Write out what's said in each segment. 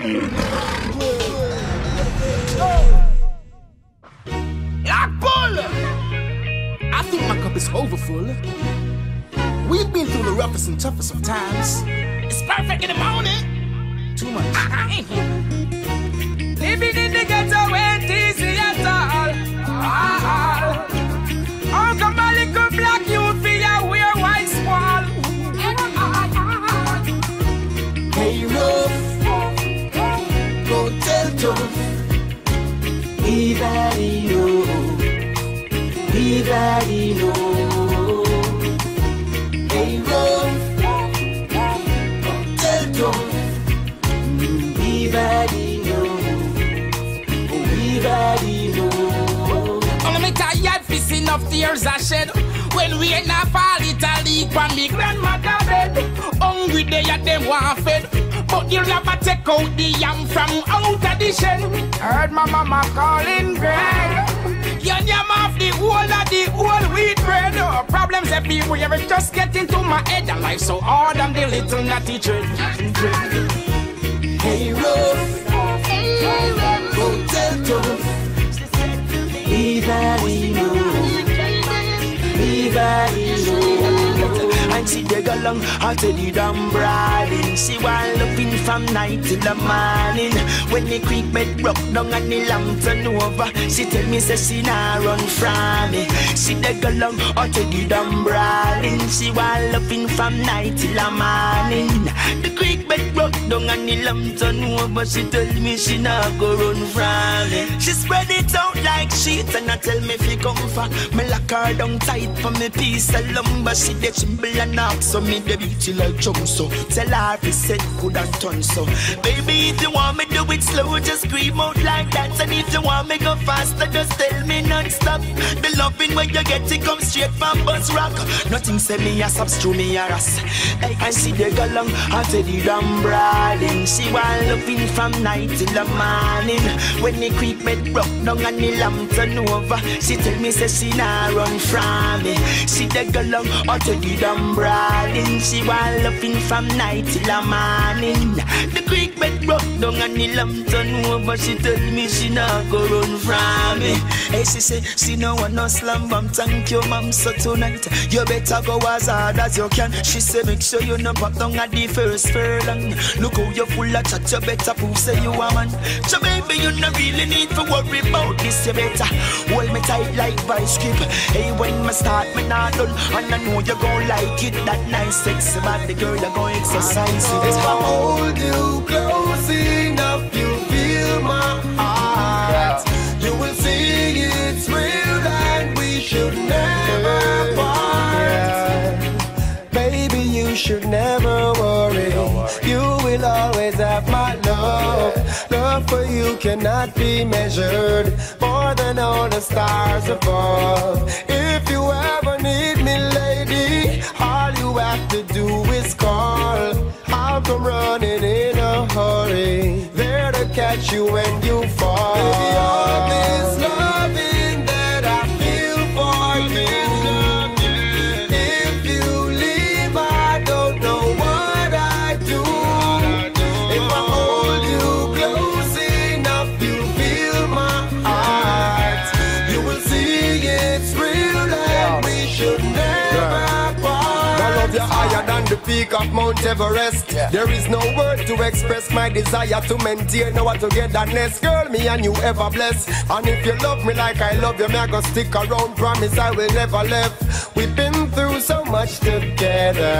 Blackpool! I think my cup is overfull. We've been through the roughest and toughest of times. It's perfect in the morning. Too much. Living in Ain't not fall it a leak on me grandmother bed Hungry they at them want fed. But you never take out the yam from out of the shed Heard my mama calling Greg. You yam off the whole of the whole wheat bread. Oh, Problems everywhere it just get into my head. And life so hard I'm the little natty dread. Hey, rough. Go tell tough. Everybody know. See they go long out of the damn brawling See while looking from night till the morning When the creek bed broke down and the lamp turn over She tell me say she nah run from me. See they go long out of the damn brawling See while looking from night till the morning The creek bed broke down and the lamp turn over She tell me she nah go run from me. She spread it out like sheet and I tell me fi come for Me lock her down tight for me piece of lumber. She dey tremble and knock so dey beat you like drum so. Tell her fi set good and turn so. Baby if you want me do it slow just scream out like that. And if you want me go faster just tell me non-stop. The loving when you get it come straight from bus rock. Nothing say me a substitute me a hey, I see the girl long I tell the damn brawling. She want loving from night till the morning. When the creek bed broke down and the lamp turn over. She tell me say she nah run from me. See the girl long I tell the damn She want loving from night till the morning. The creek bed broke down and the lamp turn over. She tell me she nah go run from me. Hey she say she no want no slam bam Thank you mom so tonight You better go as hard as you can. She say make sure you no pop down at the first furlong. Look how you full of chat You better prove say you a man. So baby you no really need to worry about this You better hold me tight like vice grip. Hey when me start me not done And I know you gon' like it That nice sexy body girl you gon' exercise it If I hold you close enough, you feel my heart. You will see it's real and we should never part. Baby, you should never worry. You will always have my love. Love for you cannot be measured more than all the stars above. If you ever need me, you have to do is call. I'll come running in a hurry, there to catch you when you fall. Baby, of Mount Everest. There is no word to express my desire to maintain our togetherness. Girl, me and you ever blessed. And if you love me like I love you, me I go stick around. Promise I will never left. We've been through so much together,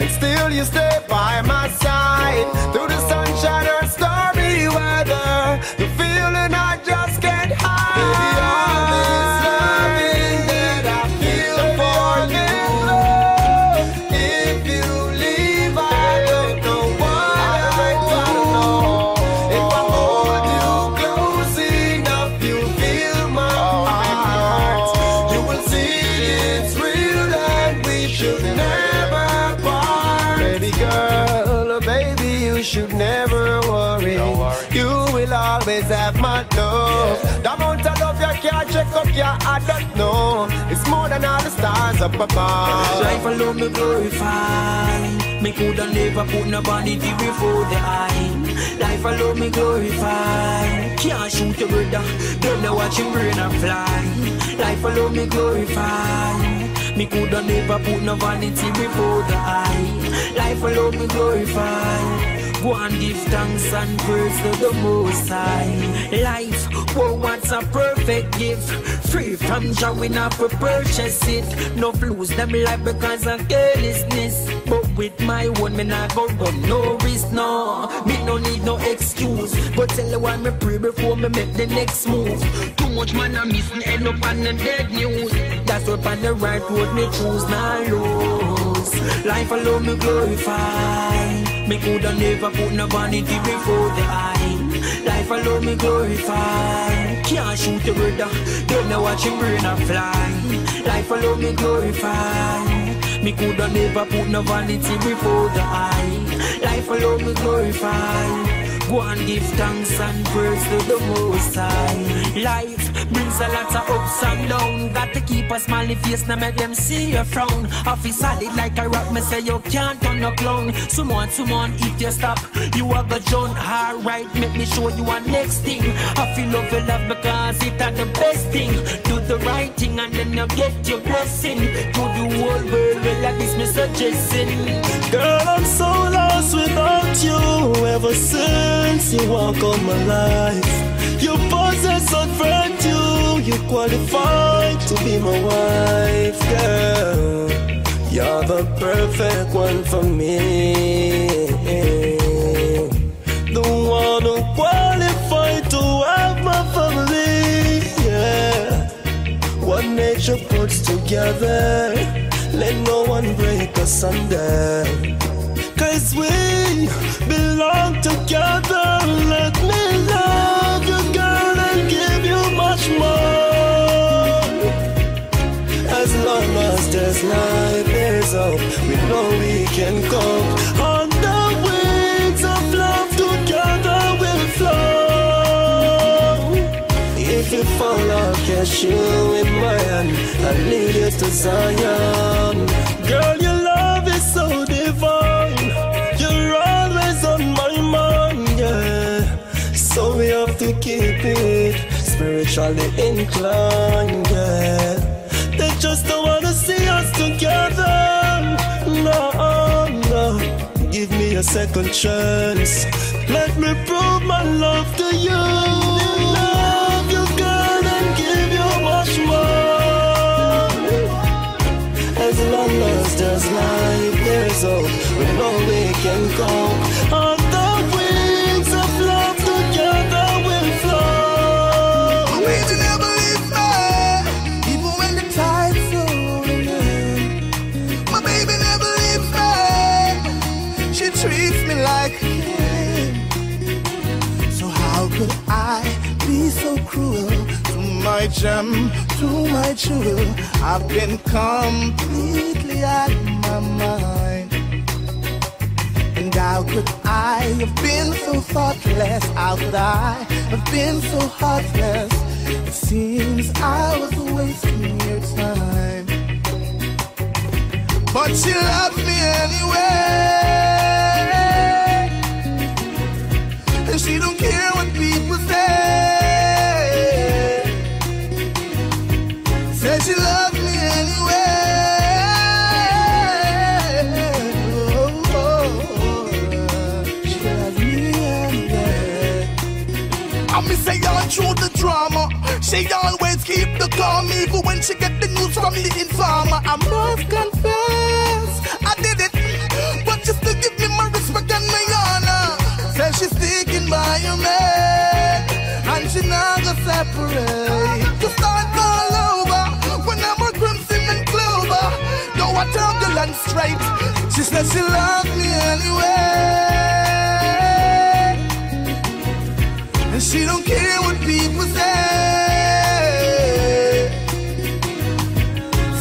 and still you stay by my side through the sunshine or stormy weather. The check up, yeah, I don't know. It's more than all the stars up above. Life alone me glorify. Me coulda never put no vanity before the eye. Life alone me glorify. Can't shoot a brother, don't watch him brain and fly. Life alone me glorify. Me coulda never put no vanity before the eye. Life alone me glorify. Go and give thanks and praise to the Most High. Life, whoa, what's a perfect gift? Free from joy, we not to purchase it. No lose them life because of carelessness. But with my one, me not go run no risk, no. Me no need no excuse. But tell you why me pray before me make the next move. Too much man I'm missing, end up on the dead news. That's what on the right road me choose, not lose. Life alone me glorify. Me coulda never put no vanity before the eye. Life alone me glorify. Can't shoot the brother, don't know watch him brain a fly. Life alone me glorify. Me coulda never put no vanity before the eye. Life alone me glorify. Go and give thanks and praise to the Most High. Life brings a lot of ups and downs. Got to keep a smiley face, now make them see your frown. I feel solid like a rock, me say you can't turn no clown. Someone, someone, if you stop, you are go John. Alright, make me show you a next thing. I feel love your love because it are the best thing. Do the right thing and then you get your blessing. To the whole world, well, this me suggesting. Girl, I'm so lost without you ever since you walk on my life. You possess a friend you, you qualified to be my wife, girl. You're the perfect one for me. The one who qualified to have my family, yeah. What nature puts together, let no one break us under. Cause we belong together. Let as life, is hope. We know we can cope. On the wings of love, together we'll flow. If you fall, I'll catch you in my hand and lead you to Zion. Girl, your love is so divine. You're always on my mind, yeah. So we have to keep it spiritually inclined, yeah. They just don't wanna together. No, no. Give me a second chance. Let me prove my love to you. Love you, girl, and give you much more. As long as there's life, there's hope. We know we can go. Gem, to my jewel? I've been completely out of my mind. And how could I have been so thoughtless? How could I have been so heartless? It seems I was wasting your time. But she loves me anyway. And she don't care what people say. She loves me anyway. Oh, oh, oh. She loves me anyway. I me say all through the drama. She always keep the calm, even when she get the news from the informer. I must confess, I did it, but just to give me my respect and my honor. Say she's sticking by your man, and she not gonna separate. Said she loves me anyway. And she don't care what people say.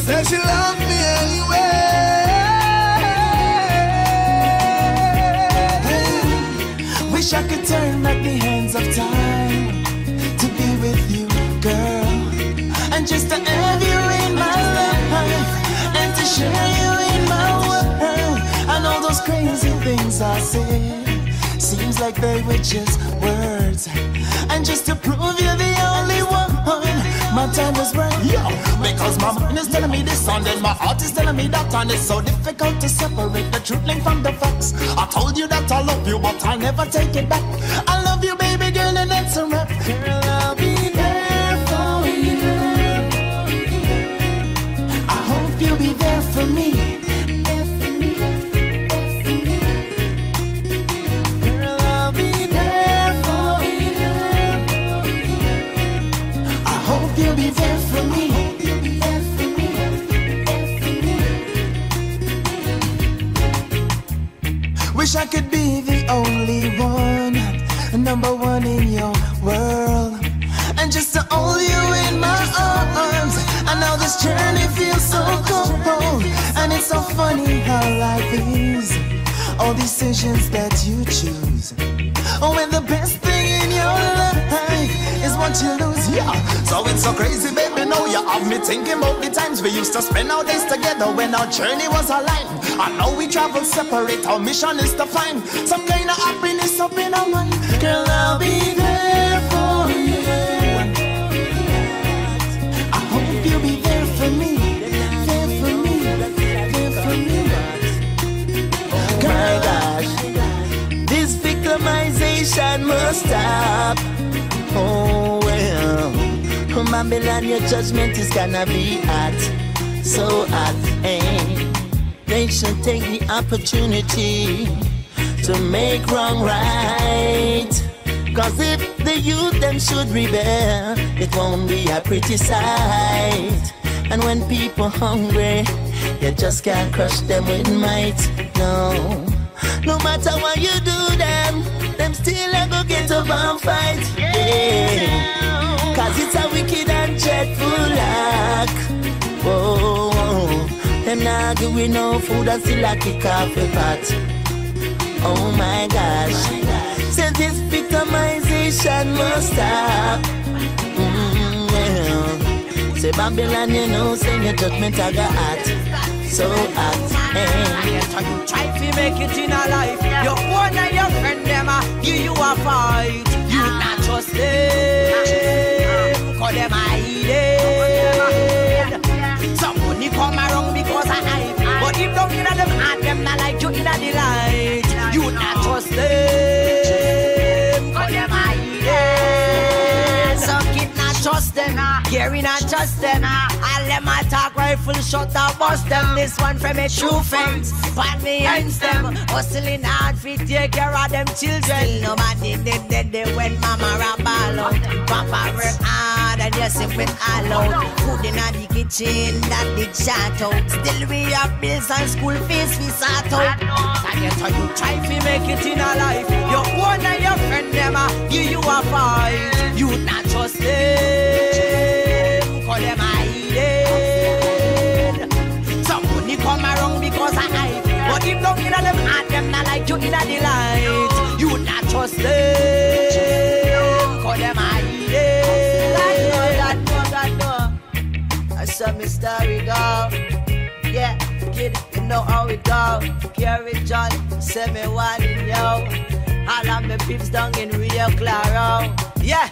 Says she loves me anyway. Wish Wish I could turn back the hands of time I said seems like they were just words, and just to prove you're the only one. My time is right, yeah. Because my mind is telling me this, and then my heart is telling me that, and it's so difficult to separate the truth from the facts. I told you that I love you, but I'll never take it back. I love Wish I could be the only one, number one in your world, and just to hold you in my arms. I know this journey feels so cold, and it's so funny how life is. All decisions that you choose. Oh, when the best thing in your life is what you lose, yeah. So it's so crazy, baby. know you have me thinking about the times we used to spend our days together when our journey was aligned. I know we travel separate, our mission is to find some kind of happiness up in our mind. Girl, I'll be there for you. I hope you'll be there for me. There for me. There for me. My gosh, this victimization must stop. Babylon, your judgment is gonna be hot, so hot. Hey, eh? they should take the opportunity to make wrong right. Cause if the youth them should rebel, it won't be a pretty sight. And when people hungry, you just can't crush them with might. No, no matter what you do them, them still a go get a bomb fight. Yeah. Cause it's a wicked dreadful luck. Whoa, whoa. them not give no food and still a kick off a pot. Oh my gosh. Say this victimization must stop. Mm, well. Say Babylon, you know, say your judgment I got hot. So hot. Hey. So you try to make it in a life. Your one and your friend them a give you a fight. You not trust them, Not trust them. All them a talk rifle shot and bust them. This one from a true friends, but me ends them. Hustling hard fi take care of them children. Still nobody did dead they when mama rap all out. Papa work hard and sip it all out. Food in the kitchen that did shout out. Still we have bills and school fees we sort out. And yet you try fi make it in a life. Your own and your friend a give you a fight. You not trust them, like you inna the light. You not trust them, call them a. That know, that know, that know. I saw me story go. Yeah, kid, you know how it go. Carry John, send me one in yo. All of me pips down in Rio Claro. Yeah,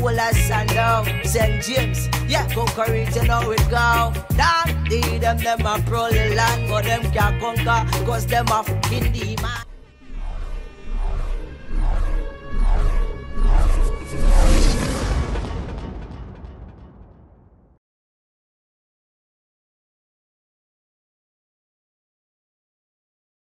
of Sandown, St. James. Yeah, go courage, you know it go. Down, they them, them a pro land, but them can't conquer, cause them a fucking demon.